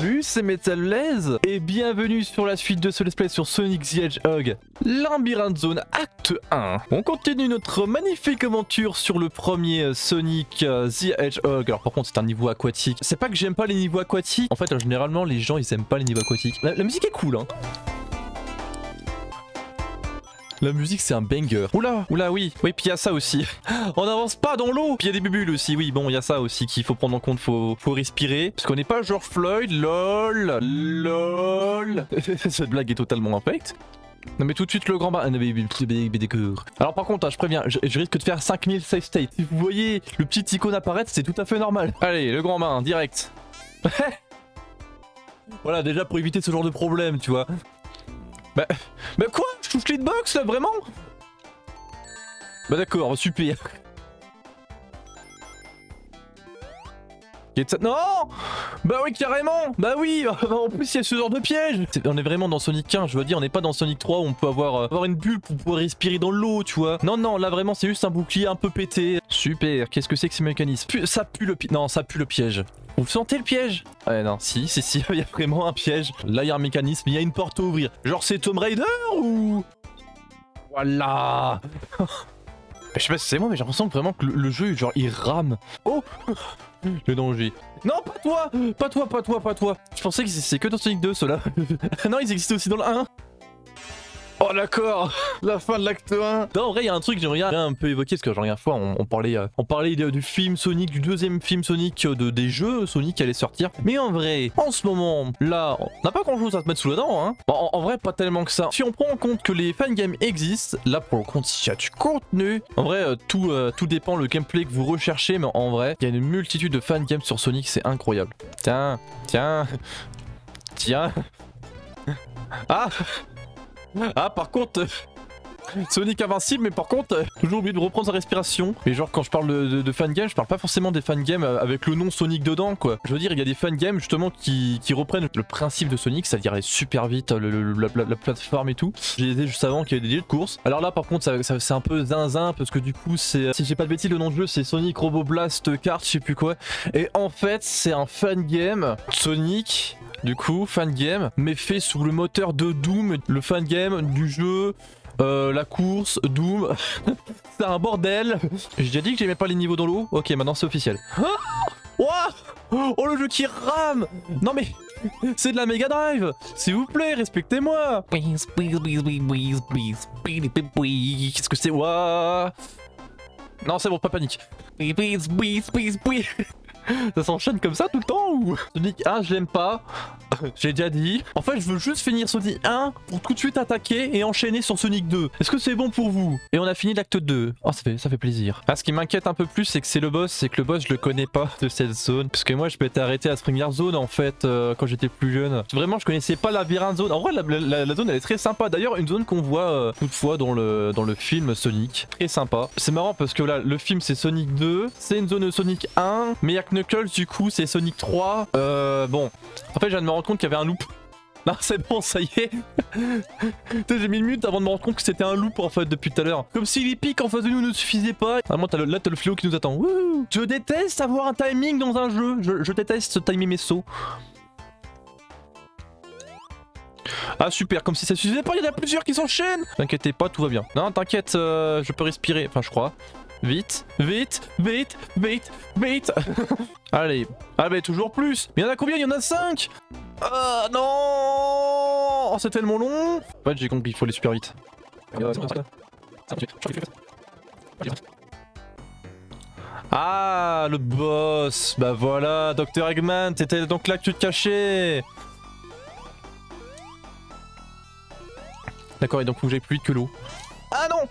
Salut, c'est MetalLaise et bienvenue sur la suite de ce let's play sur Sonic the Hedgehog, Labyrinth Zone Acte 1. On continue notre magnifique aventure sur le premier euh, Sonic euh, the Hedgehog. Alors par contre c'est un niveau aquatique. C'est pas que j'aime pas les niveaux aquatiques, en fait généralement les gens ils aiment pas les niveaux aquatiques. La, la musique est cool hein. La musique c'est un banger. Oula, oula oui, oui puis il y a ça aussi. On n'avance pas dans l'eau. Puis il y a des bulles aussi, oui bon il y a ça aussi qu'il faut prendre en compte, faut, faut respirer. Parce qu'on n'est pas genre Floyd, lol, lol. Cette blague est totalement infecte. Non mais tout de suite le grand bas. Alors par contre, hein, je préviens, je, risque de faire 5000 save state. Si vous voyez le petit icône apparaître, c'est tout à fait normal. Allez, le grand bain, direct. voilà, déjà pour éviter ce genre de problème, tu vois. Bah, bah quoi? Je touche l'hitbox là, vraiment? Bah d'accord, super. Non! Bah oui carrément! Bah oui En plus il y a ce genre de piège! On est vraiment dans Sonic 1 je veux dire on n'est pas dans Sonic 3 où on peut avoir, euh, avoir une bulle pour pouvoir respirer dans l'eau tu vois. Non non là vraiment c'est juste un bouclier un peu pété. Super qu'est-ce que c'est que ce mécanisme? Ça pue le piège Non ça pue le piège. Vous sentez le piège? Ouais non, si, si, si, il y a vraiment un piège. Là, il y a un mécanisme, il y a une porte à ouvrir. Genre, c'est Tomb Raider ou... Voilà Je sais pas si c'est moi, mais j'ai l'impression vraiment que le, jeu, genre, il rame. Oh Le danger. Non, pas toi Pas toi, pas toi, pas toi Je pensais que c'est que dans Sonic 2, ceux-là. non, ils existaient aussi dans le 1 Oh d'accord, la fin de l'acte 1. Non, en vrai, il y a un truc que j'aimerais un peu évoquer parce que genre, la fois, on, parlait, euh, on parlait du film Sonic, du deuxième film Sonic, euh, de, des jeux Sonic qui allaient sortir. Mais en vrai, en ce moment, là, on n'a pas grand chose à se mettre sous la dent. Hein. en, vrai, pas tellement que ça. Si on prend en compte que les fangames existent, là, pour le compte, s'il y a du contenu, en vrai, euh, tout, tout dépend le gameplay que vous recherchez. Mais en vrai, il y a une multitude de fangames sur Sonic, c'est incroyable. Tiens, tiens, tiens. Ah ah, par contre... Sonic invincible, mais par contre, toujours oublié de reprendre sa respiration. Mais genre, quand je parle de, de, fangame, je parle pas forcément des fangames avec le nom Sonic dedans, quoi. Je veux dire, il y a des fangames justement qui, qui reprennent le principe de Sonic, c'est-à-dire super vite, le, la, plateforme et tout. J'ai dit juste avant qu'il y avait des jeux de course. Alors là, par contre, ça, c'est un peu zinzin parce que du coup, c'est, si j'ai pas de bêtises, le nom de jeu c'est Sonic Robo Blast Kart, je sais plus quoi. Et en fait, c'est un fangame Sonic du coup, fan game, mais fait sous le moteur de Doom, le fan game du jeu, euh, la course, Doom. c'est un bordel. J'ai déjà dit que j'aimais pas les niveaux dans l'eau. Ok, maintenant c'est officiel. oh, le jeu qui rame Non mais... C'est de la Mega Drive S'il vous plaît, respectez-moi Qu'est-ce que c'est Non, c'est bon, pas panique. ça s'enchaîne comme ça tout le temps ou Sonic 1 je l'aime pas, j'ai déjà dit. En fait je veux juste finir Sonic 1 pour tout de suite attaquer et enchaîner sur Sonic 2. Est-ce que c'est bon pour vous? Et on a fini l'acte 2. Oh ça fait, ça fait plaisir. Ah, ce qui m'inquiète un peu plus c'est que c'est le boss, c'est que le boss je le connais pas de cette zone. Parce que moi je m'étais arrêté à première zone en fait euh, quand j'étais plus jeune. Vraiment je connaissais pas la labyrinthe zone. En vrai la, zone elle est très sympa. D'ailleurs une zone qu'on voit euh, toutefois dans le, dans le film Sonic. Très sympa. C'est marrant parce que là le film c'est Sonic 2. C'est une zone Sonic 1. Mais il y a que Du coup c'est Sonic 3. Euh, bon, en fait je viens de me rendre compte qu'il y avait un loop. Non c'est bon ça y est. J'ai mis une minute avant de me rendre compte que c'était un loop en fait depuis tout à l'heure. Comme si les pics en face de nous ne suffisaient pas. Ah moi le, là t'as le fléau qui nous attend. Je déteste avoir un timing dans un jeu. Je, déteste timer mes sauts. Ah super, comme si ça suffisait pas, il y en a plusieurs qui s'enchaînent. T'inquiète pas, tout va bien. Non, t'inquiète, euh, je peux respirer, enfin je crois. Vite, vite, vite, vite, vite. Allez, ah bah toujours plus. Mais il y en a combien? Il y en a 5 Ah non. Oh c'est tellement long. En fait j'ai compris, il faut aller super vite. Ah le boss. Bah voilà, Dr Eggman, t'étais donc là que tu te cachais. D'accord, et donc faut que j'aille plus vite que l'eau. Ah non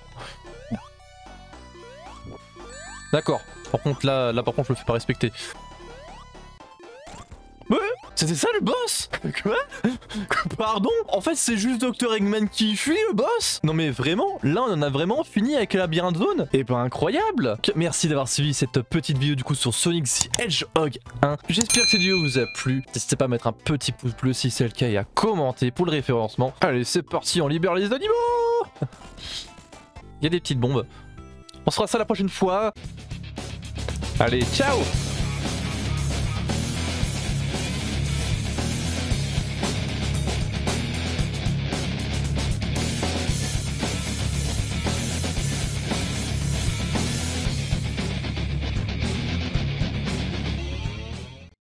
D'accord. Par contre, là, là, par contre, je le fais pas respecter. C'était ça le boss Quoi Pardon En fait c'est juste Dr Eggman qui fuit le boss Non mais vraiment, là on en a vraiment fini avec la labyrinthe zone Et eh ben incroyable Merci d'avoir suivi cette petite vidéo du coup sur Sonic the Hedgehog 1 J'espère que cette vidéo vous a plu N'hésitez pas à mettre un petit pouce bleu si c'est le cas et à commenter pour le référencement Allez c'est parti, on libère les animaux Il y a des petites bombes on se fera ça la prochaine fois. Allez, ciao